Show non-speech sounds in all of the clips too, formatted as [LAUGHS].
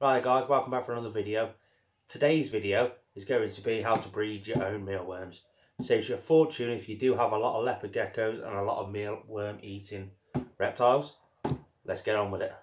Right guys, welcome back for another video. Today's video is going to be how to breed your own mealworms. Saves you a fortune if you do have a lot of leopard geckos and a lot of mealworm eating reptiles. Let's get on with it.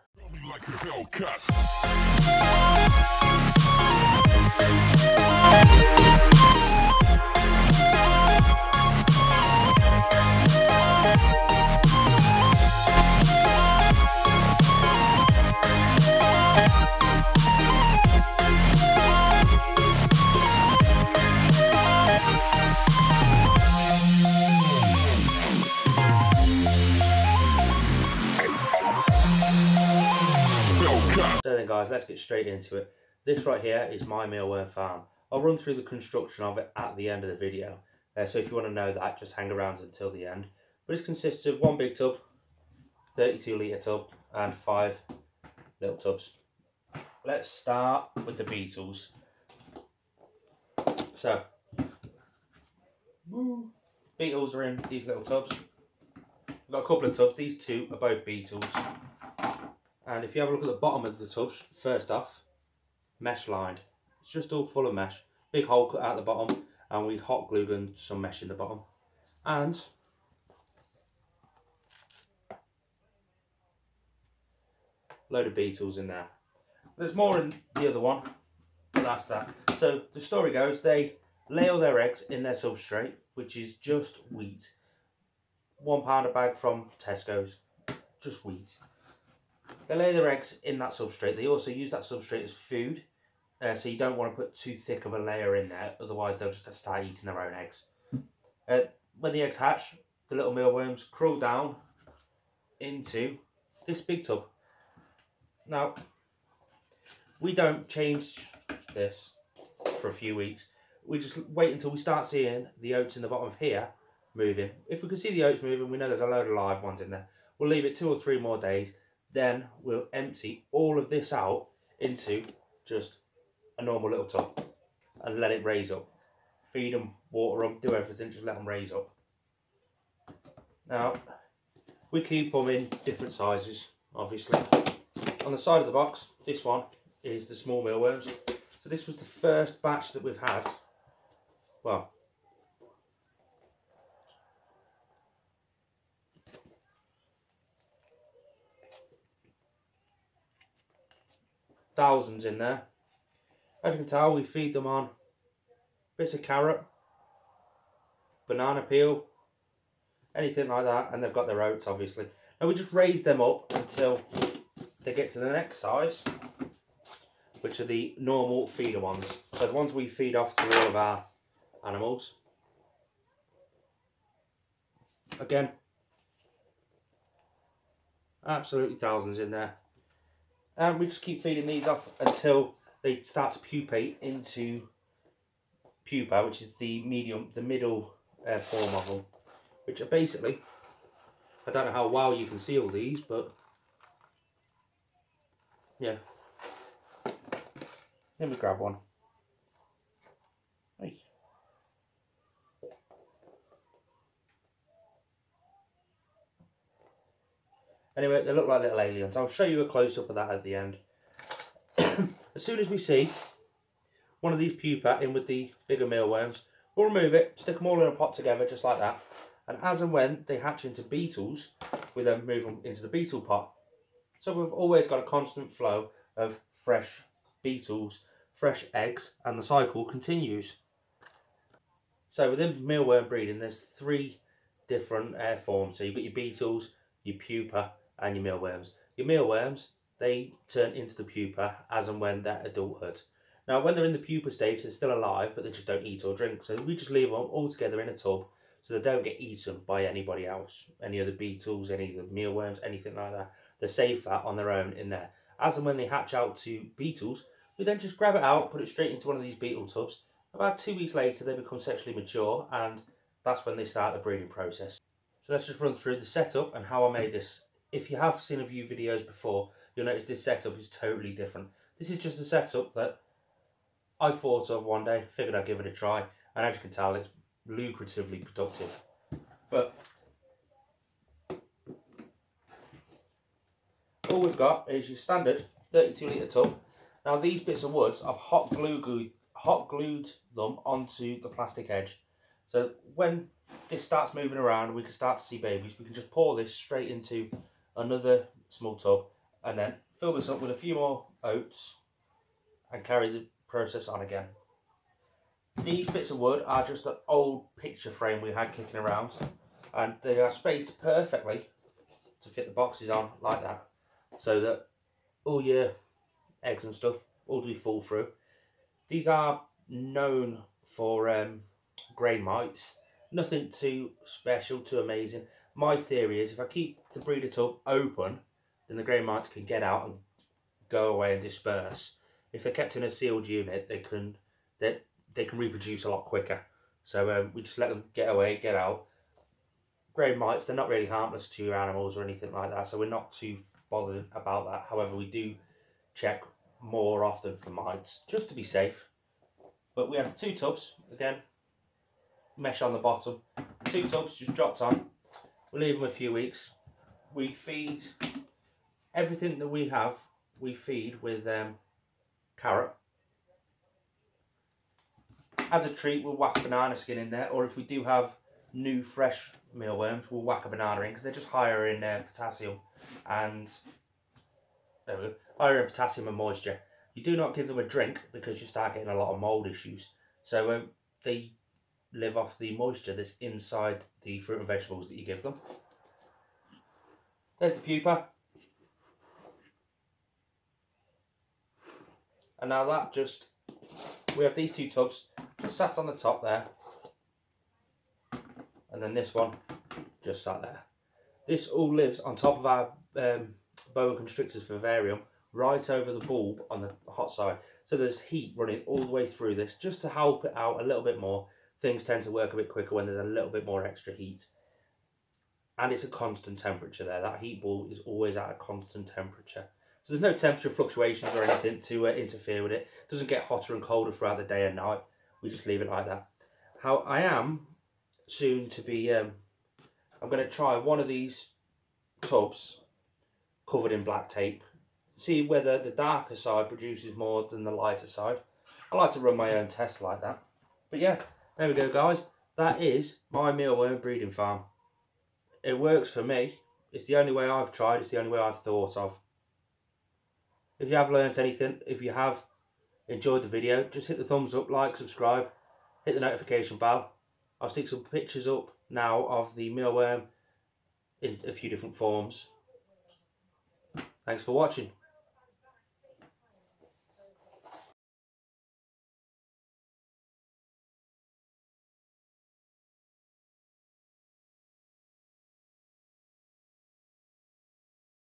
[LAUGHS] So then guys, let's get straight into it. This right here is my mealworm farm. I'll run through the construction of it at the end of the video. Uh, so if you want to know that, just hang around until the end. But it consists of one big tub, 32 litre tub, and five little tubs. Let's start with the beetles. So, beetles are in these little tubs. I've got a couple of tubs. These two are both beetles. And if you have a look at the bottom of the tubs, first off, mesh lined. It's just all full of mesh. Big hole cut out the bottom and we hot glued and some mesh in the bottom. And load of beetles in there. There's more in the other one, but that's that. So the story goes, they lay all their eggs in their substrate, which is just wheat. One pound a bag from Tesco's, just wheat. They lay their eggs in that substrate. They also use that substrate as food. Uh, so you don't want to put too thick of a layer in there, otherwise they'll just start eating their own eggs. Uh, when the eggs hatch, the little mealworms crawl down into this big tub. Now, we don't change this for a few weeks. We just wait until we start seeing the oats in the bottom of here moving. If we can see the oats moving, we know there's a load of live ones in there. We'll leave it two or three more days then we'll empty all of this out into just a normal little tub and let it raise up. Feed them, water them, do everything, just let them raise up. Now, we keep them in different sizes, obviously. On the side of the box, this one is the small mealworms. So this was the first batch that we've had. Well, thousands in there. As you can tell, we feed them on bits of carrot, banana peel, anything like that, and they've got their oats, obviously. Now we just raise them up until they get to the next size, which are the normal feeder ones. So the ones we feed off to all of our animals. Again, absolutely thousands in there and we just keep feeding these off until they start to pupate into pupa, which is the medium, the middle uh, form of them, which are basically, I don't know how well you can see all these, but yeah. Let me grab one. Anyway, they look like little aliens. I'll show you a close-up of that at the end. [COUGHS] as soon as we see one of these pupa in with the bigger mealworms, we'll remove it, stick them all in a pot together just like that. And as and when they hatch into beetles, we then move them into the beetle pot. So we've always got a constant flow of fresh beetles, fresh eggs, and the cycle continues. So within mealworm breeding, there's three different air forms. So you've got your beetles, your pupa, and your mealworms. Your mealworms, they turn into the pupa as and when they're adulthood. Now, when they're in the pupa stage, they're still alive, but they just don't eat or drink. So we just leave them all together in a tub so they don't get eaten by anybody else, any other beetles, any of the mealworms, anything like that. They're safe on their own in there. As and when they hatch out to beetles, we then just grab it out, put it straight into one of these beetle tubs. About two weeks later, they become sexually mature, and that's when they start the breeding process. So let's just run through the setup and how I made this if you have seen a few videos before, you'll notice this setup is totally different. This is just a setup that I thought of one day, figured I'd give it a try, and as you can tell, it's lucratively productive. But all we've got is your standard 32 litre tub. Now these bits of woods, I've hot glue glued, hot glued them onto the plastic edge. So when this starts moving around, we can start to see babies. We can just pour this straight into another small tub and then fill this up with a few more oats and carry the process on again. These bits of wood are just an old picture frame we had kicking around and they are spaced perfectly to fit the boxes on like that so that all your eggs and stuff all do fall through. These are known for um, grain mites, nothing too special, too amazing. My theory is if I keep the breeder tub open, then the grain mites can get out and go away and disperse. If they're kept in a sealed unit, they can they, they can reproduce a lot quicker. So um, we just let them get away, get out. Grain mites, they're not really harmless to your animals or anything like that, so we're not too bothered about that. However, we do check more often for mites, just to be safe. But we have two tubs, again, mesh on the bottom. Two tubs just dropped on. We leave them a few weeks. We feed everything that we have, we feed with um, carrot. As a treat, we'll whack banana skin in there, or if we do have new fresh mealworms, we'll whack a banana in because they're just higher in uh, potassium and there we go, higher in potassium and moisture. You do not give them a drink because you start getting a lot of mold issues. So um, they live off the moisture that's inside the fruit and vegetables that you give them. There's the pupa. And now that just, we have these two tubs just sat on the top there. And then this one just sat there. This all lives on top of our um, boa constrictors vivarium right over the bulb on the hot side. So there's heat running all the way through this just to help it out a little bit more. Things tend to work a bit quicker when there's a little bit more extra heat. And it's a constant temperature there. That heat ball is always at a constant temperature. So there's no temperature fluctuations or anything to uh, interfere with it. it. doesn't get hotter and colder throughout the day and night. We just leave it like that. How I am soon to be, um, I'm going to try one of these tubs covered in black tape. See whether the darker side produces more than the lighter side. I like to run my own tests like that. But yeah, there we go guys. That is my mealworm breeding farm. It works for me. It's the only way I've tried. It's the only way I've thought of. If you have learnt anything, if you have enjoyed the video, just hit the thumbs up, like, subscribe, hit the notification bell. I'll stick some pictures up now of the mealworm in a few different forms. Thanks for watching.